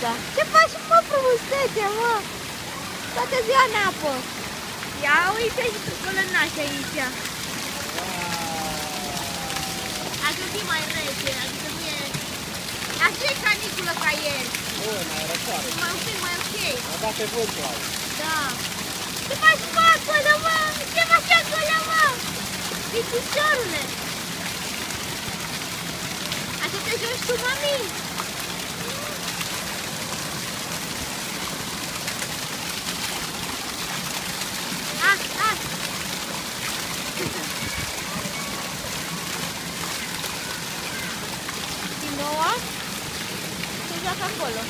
prostuța. Ce faci, mă, frumusețe, mă? Toată ziua în apă. Ia uite și tu călănași aici. Adică fii mai rece, adică nu e... Așa e caniculă ca ieri. Nu, mai răcoare. Mai un pic mai ok. A dat pe vântul azi. Da. Ce faci, mă, acolo, mă? Ce faci acolo, mă? Pisișorule. Așa te joci tu, mami? Acolo.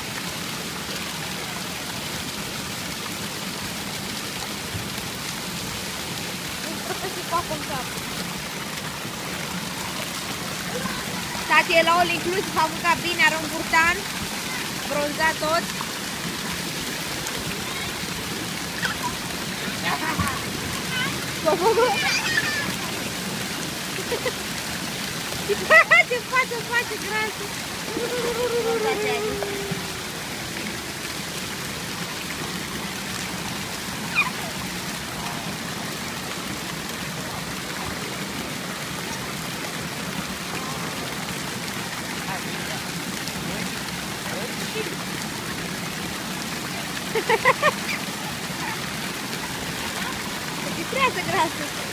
Îmi trăpesc cu apă în cap. Tati e la all inclusiv, a mâncat bine, are un burtan, bronzat tot. Bă, bă, bă. Ce față face grasă. Distrează grasă.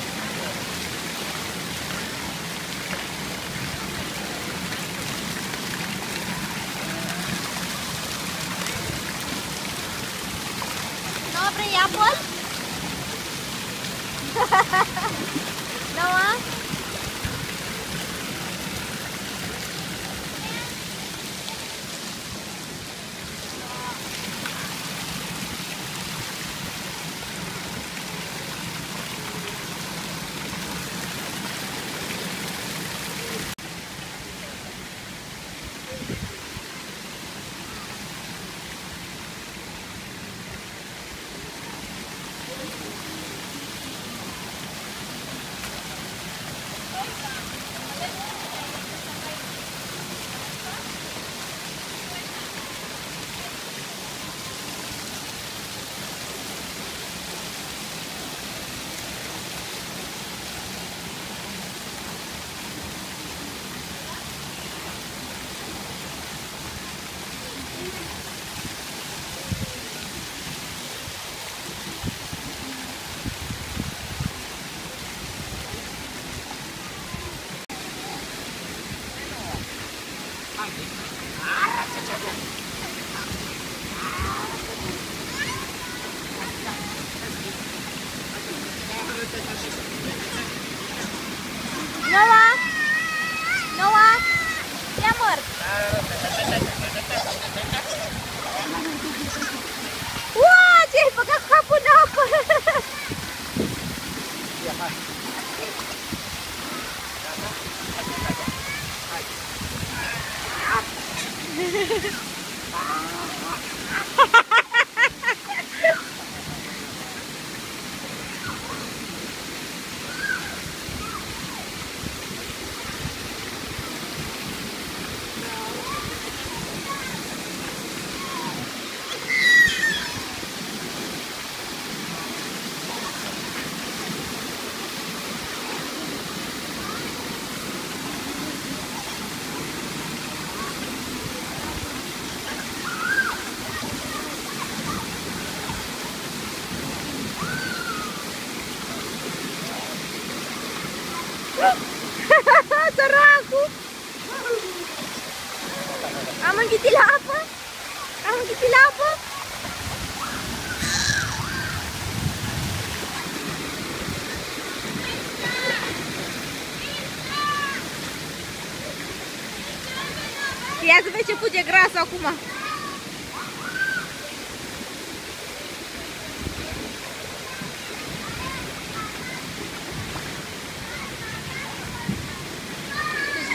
ハハハ Săracul! Am înghițit la apă? Am înghițit la apă? Ia să vezi ce fuge grasul acum.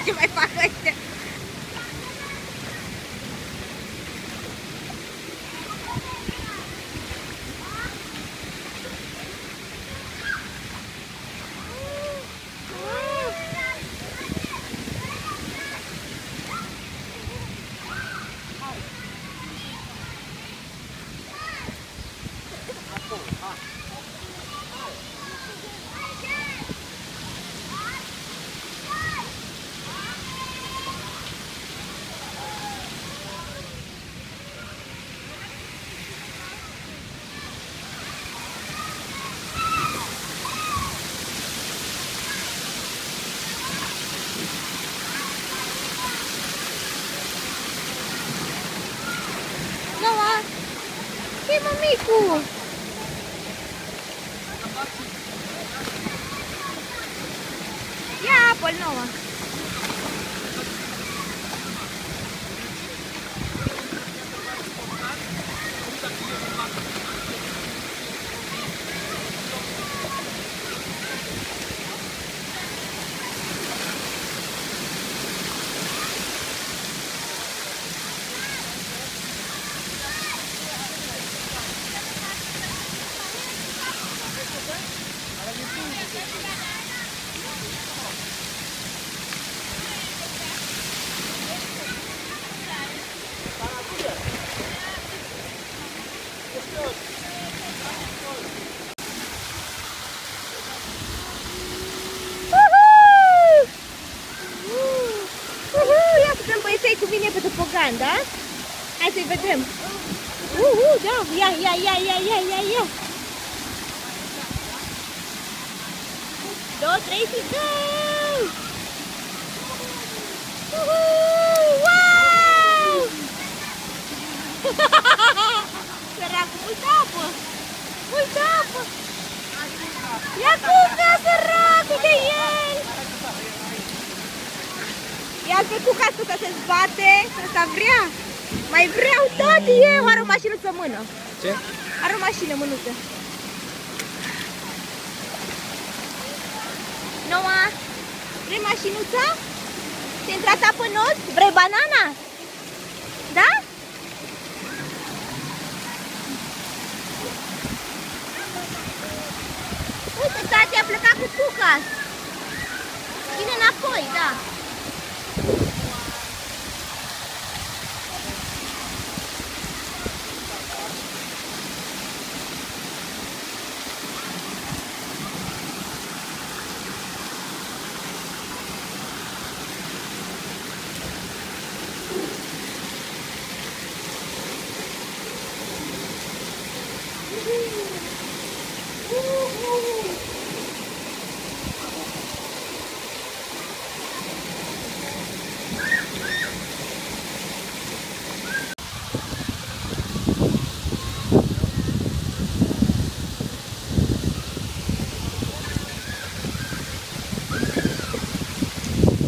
ce mai fac ăștia. Noa! Ce mămicu? Ia apă nouă! Uhu! Uhu! Ia să vedem băieței cum vine pe topogan, da? Hai să-i vedem. Uhu, da, ia, ia, ia, ia, ia, ia, ia. Două, trei și go! Uhu! Wow! Săracul, multă apă! Multă apă! Ia cum da, săracul de el! Ia pe cuca asta să se zbate, asta vrea. Mai vreau tot eu, are o mașinuță în mână. Ce? Are o mașină mânuță. Noua, vrei mașinuța? Te-ai intrat apă în os? Vrei banana? Da? Uite, tati a plecat cu cuca. Vine înapoi, da.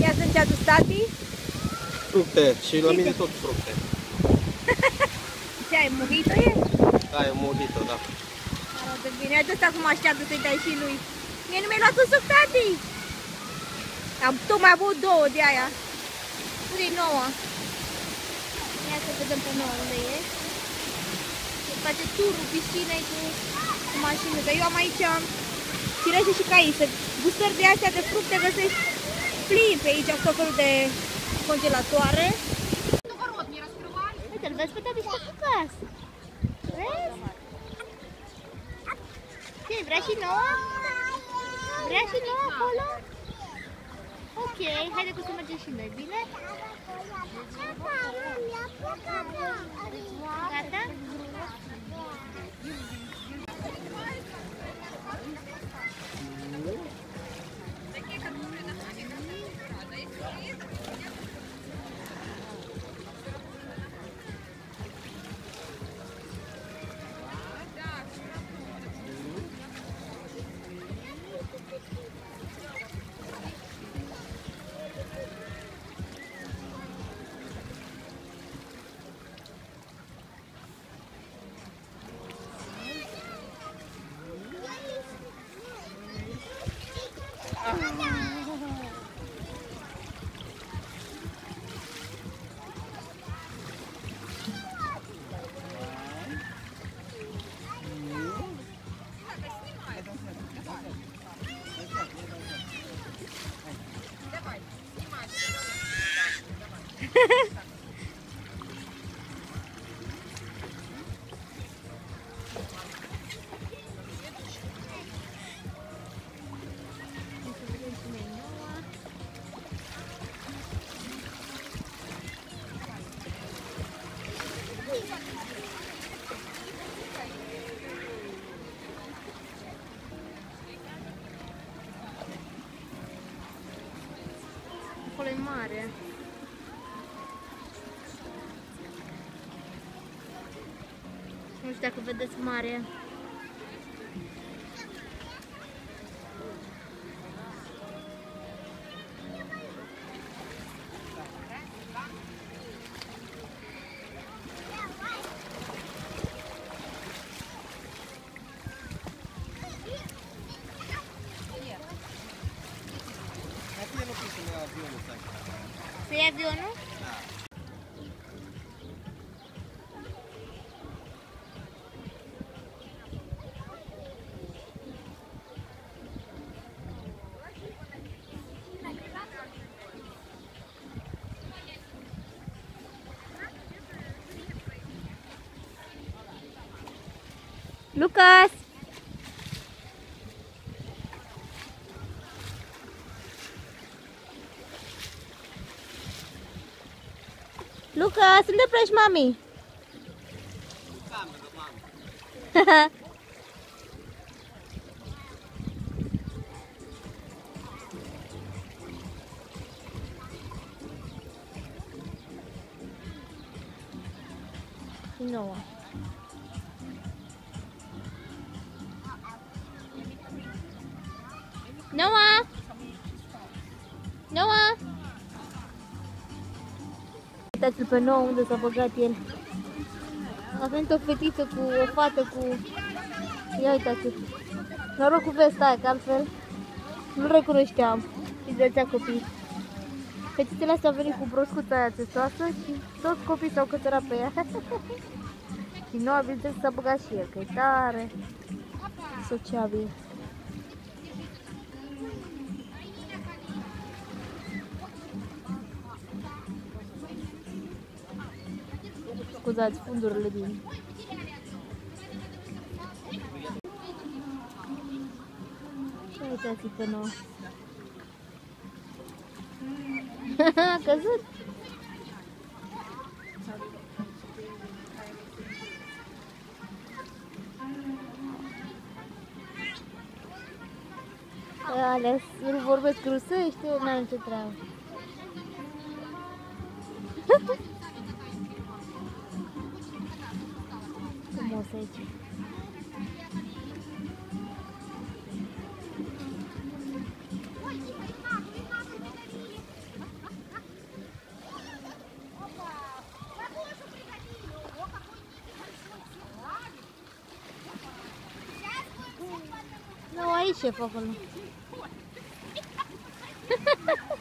Ia să ce a dus tati. Fructe. Și la mine tot fructe. Ce ai, mojito e? Da, e mojito, da. Arată bine, ai ăsta cum așteaptă să-i dai și lui. Mie nu mi-ai luat un suc, tati. Am tocmai avut două de aia. Unde e nouă? Ia să vedem pe nouă unde e. Se face turul piscinei cu, cu mașină. Dar eu am aici cireșe și caise. Gustări de astea de fructe găsești plin pe aici, tot felul de congelatoare. Uite, îl vezi pe tati și pe cucas. Vezi? Ce, vrea și nouă? Vrea și nouă acolo? Ok, haide că să mergem și noi, bine? Gata? Mare. Nu știu dacă vedeți mare. Să iei avionul? Lucas! Lucas, unde pleci, mami? Cameră, mamă. Uitați-l pe nou unde s-a băgat el. A venit o fetiță cu o fată cu... Ia uitați-l. Noroc cu vesta aia, că altfel nu recunoșteam. Și dățea copii. Fetițele astea au venit cu broscuța aia testoasă și toți copiii s-au cățărat pe ea. și nu, bineînțeles, s-a băgat și el, că e tare sociabil. Scuzați fundurile din... Și uitați pe nou. A căzut. Ales, nu vorbesc rusește, n-am nicio treabă. aici. Nu, aici e acolo.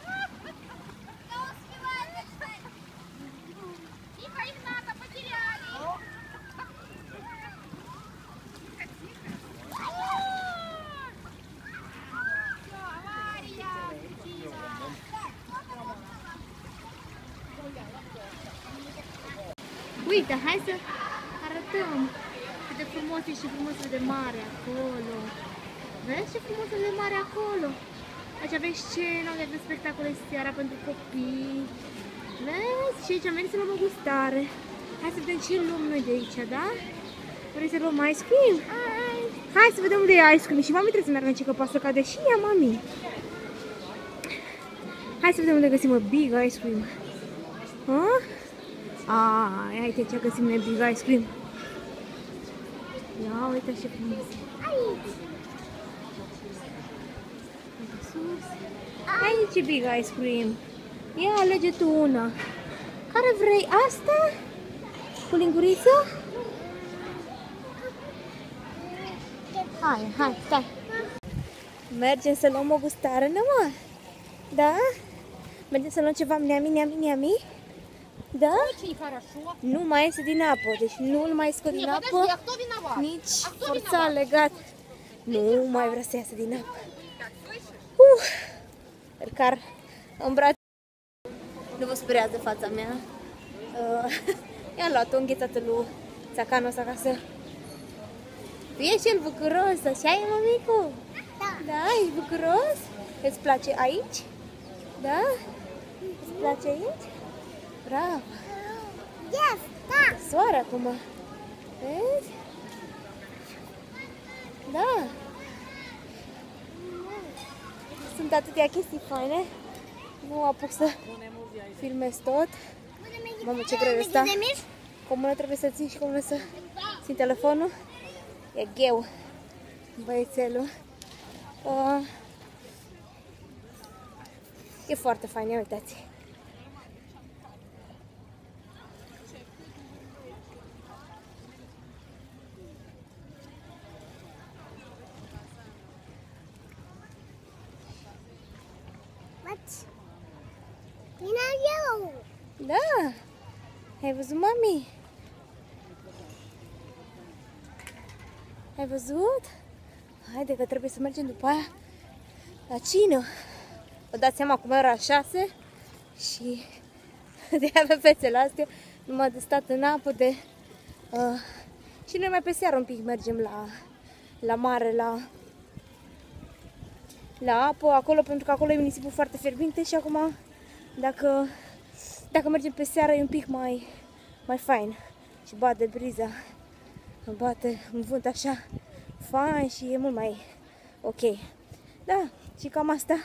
Uite, hai să arătăm cât de frumos e și frumos de mare acolo. Vezi ce frumos e de mare acolo? Aici avem scenă, unde avem spectacole seara pentru copii. Vezi? Și aici am venit să luăm o gustare. Hai să vedem ce luăm noi de aici, da? Vrei să luăm ice cream? Hai să vedem unde e ice cream. Și mami trebuie să meargă în ce că poate să cade și ea, mami. Hai să vedem unde găsim o big ice cream. Ha? Ah, uite ce găsim noi big ice cream. Ia uite ce frumos. Aici. Uite sus. Aici e Big Ice Cream. Ia, alege tu una. Care vrei? Asta? Cu linguriță? Hai, hai, stai. Mergem să luăm o gustare, nu mă? Da? Mergem să luăm ceva neami, neami, neami? Da? Nu mai iese din apă, deci nu-l mai scot din apă, nici forța legat. Nu mai vrea să iasă din apă. El car în brațe. Nu vă speriați de fața mea. Uh, I-am luat-o înghețată lui Țacanul ăsta ca să fie și el bucuros. Așa e, mămicu? Da. Da, ești bucuros? Îți place aici? Da? Îți place aici? Bravo! Yes, da! Soare acum! Vezi? Da! Sunt atâtea chestii faine. Nu apuc să filmez tot. Mamă, ce greu e ăsta. Cum nu trebuie să țin și cum nu să țin telefonul. E greu. Băiețelul. Uh, e foarte fain, ia uitați. What? Vine eu. Da! Ai văzut, mami? Ai văzut? Haide că trebuie să mergem după aia la cină. Vă dați seama cum era șase și de pe fețele astea numai de stat în apă de... Uh, și noi mai pe seară un pic mergem la, la mare, la, la apă, acolo, pentru că acolo e nisipul foarte fierbinte și acum dacă, dacă mergem pe seară e un pic mai, mai fain și bate briza, bate un vânt așa fain și e mult mai ok. Da, și cam asta.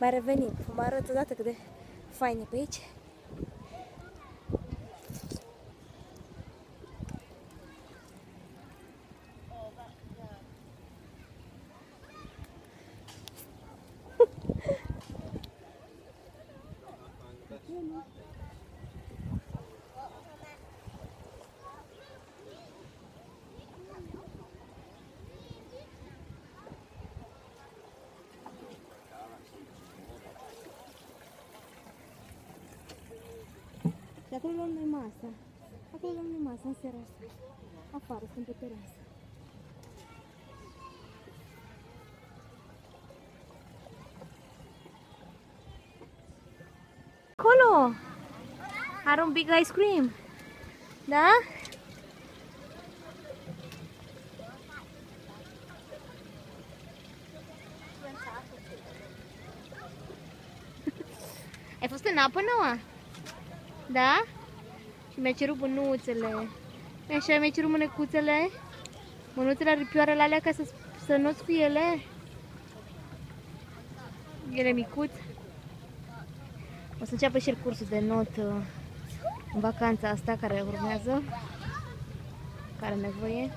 Mai revenim. Vă mai arăt odată cât de fain e pe aici. Acolo luăm noi masa. Acolo luăm noi masa în seara asta. Afară, sunt pe terasă. Acolo! Are un big ice cream. Da? Ai fost în apă nouă? Da? Și mi-a cerut bănuțele. Așa mi-a cerut mânecuțele. Mânuțele ripioarele alea ca să, să noți cu ele. Ele micuț. O să înceapă și el cursul de not uh, în vacanța asta care urmează. Care are nevoie.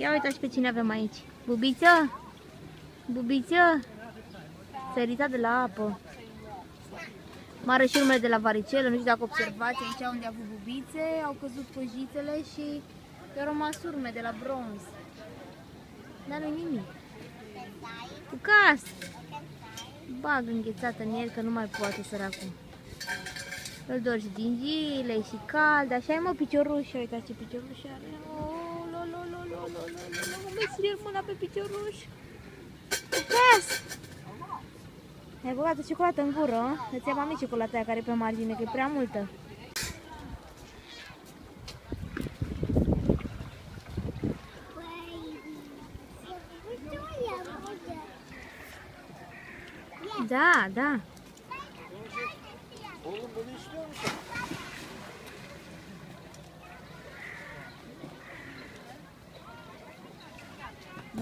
Ia uitați pe cine avem aici. Bubiță? Bubiță? Sărita de la apă. Mare și urmele de la varicelă, nu știu dacă observați aici unde a avut bubițe, au căzut cojițele și i-au rămas urme de la bronz. Dar nu nimic. Cu cas! Bag înghețată în el că nu mai poate săracul. Îl dor și gingile și cald, așa e mă picioruș, uitați ce picioruș are. Oh, lo, lo, mă ține mâna pe picioruș. Lucas! Ai băgat o ciocolată în gură? Îți ia mami ciocolata aia care e pe margine, că e prea multă. Da, da. Oğlum bunu istiyor musun?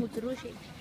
outro gente.